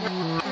Yeah.